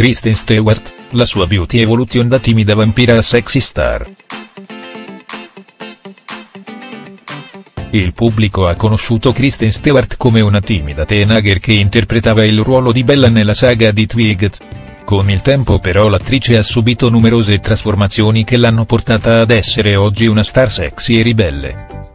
Kristen Stewart, la sua beauty evolution da timida vampira a sexy star. Il pubblico ha conosciuto Kristen Stewart come una timida teenager che interpretava il ruolo di Bella nella saga di Twigget. Con il tempo però l'attrice ha subito numerose trasformazioni che l'hanno portata ad essere oggi una star sexy e ribelle.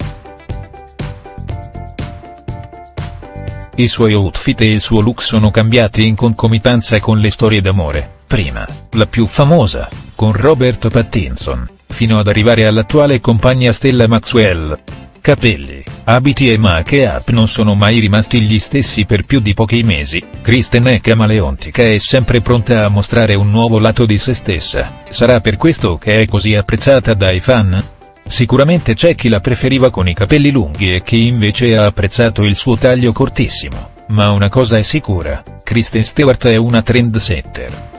I suoi outfit e il suo look sono cambiati in concomitanza con le storie d'amore, prima, la più famosa, con Robert Pattinson, fino ad arrivare all'attuale compagna Stella Maxwell. Capelli, abiti e make-up non sono mai rimasti gli stessi per più di pochi mesi, Kristen è camaleontica e sempre pronta a mostrare un nuovo lato di se stessa, sarà per questo che è così apprezzata dai fan? Sicuramente c'è chi la preferiva con i capelli lunghi e chi invece ha apprezzato il suo taglio cortissimo, ma una cosa è sicura, Kristen Stewart è una trendsetter.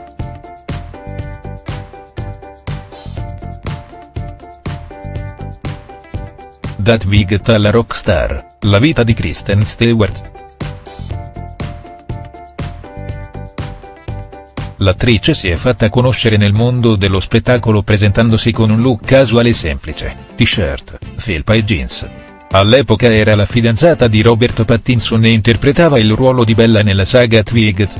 Da Twiget alla rockstar, la vita di Kristen Stewart. L'attrice si è fatta conoscere nel mondo dello spettacolo presentandosi con un look casuale e semplice, t-shirt, felpa e jeans. All'epoca era la fidanzata di Robert Pattinson e interpretava il ruolo di Bella nella saga Twiget.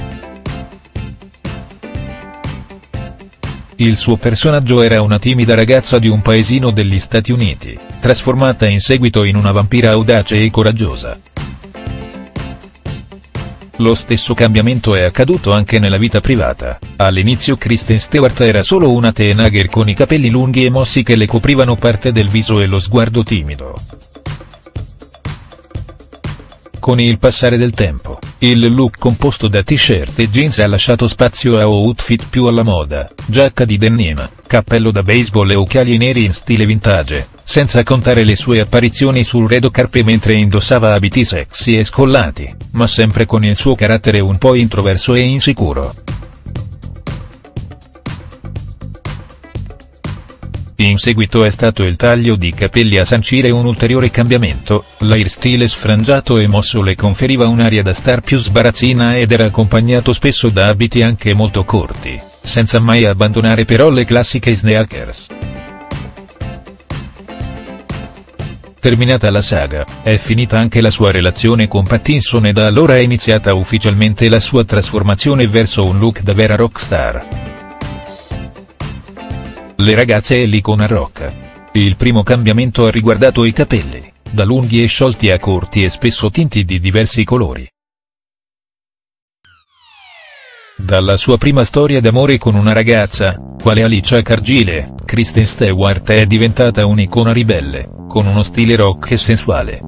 Il suo personaggio era una timida ragazza di un paesino degli Stati Uniti, trasformata in seguito in una vampira audace e coraggiosa. Lo stesso cambiamento è accaduto anche nella vita privata, all'inizio Kristen Stewart era solo una teenager con i capelli lunghi e mossi che le coprivano parte del viso e lo sguardo timido. Con il passare del tempo, il look composto da t-shirt e jeans ha lasciato spazio a outfit più alla moda, giacca di denim, cappello da baseball e occhiali neri in stile vintage, senza contare le sue apparizioni sul red carpet mentre indossava abiti sexy e scollati, ma sempre con il suo carattere un po' introverso e insicuro. In seguito è stato il taglio di capelli a sancire un ulteriore cambiamento, l'airstyle sfrangiato e mosso le conferiva un'aria da star più sbarazzina ed era accompagnato spesso da abiti anche molto corti, senza mai abbandonare però le classiche sneakers. Terminata la saga, è finita anche la sua relazione con Pattinson e da allora è iniziata ufficialmente la sua trasformazione verso un look da vera rockstar. Le ragazze e l'icona rock. Il primo cambiamento ha riguardato i capelli, da lunghi e sciolti a corti e spesso tinti di diversi colori. Dalla sua prima storia d'amore con una ragazza, quale Alicia Cargile, Kristen Stewart è diventata un'icona ribelle, con uno stile rock e sensuale.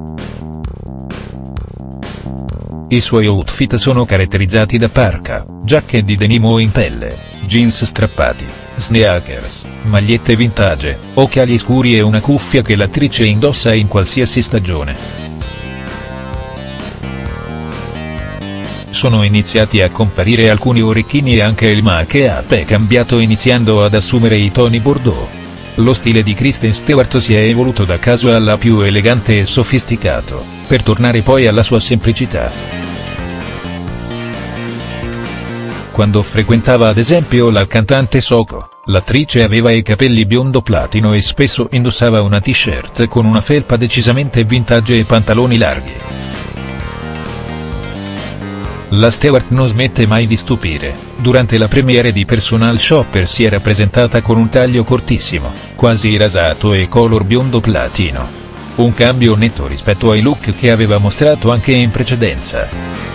I suoi outfit sono caratterizzati da parka, giacche di denim o in pelle, jeans strappati sneakers, magliette vintage, occhiali scuri e una cuffia che l'attrice indossa in qualsiasi stagione. Sono iniziati a comparire alcuni orecchini e anche il make-up è cambiato iniziando ad assumere i toni bordeaux. Lo stile di Kristen Stewart si è evoluto da caso alla più elegante e sofisticato, per tornare poi alla sua semplicità. Quando frequentava ad esempio la cantante Soko, l'attrice aveva i capelli biondo platino e spesso indossava una t-shirt con una felpa decisamente vintage e pantaloni larghi. La Stewart non smette mai di stupire, durante la premiere di Personal Shopper si era presentata con un taglio cortissimo, quasi rasato e color biondo platino. Un cambio netto rispetto ai look che aveva mostrato anche in precedenza.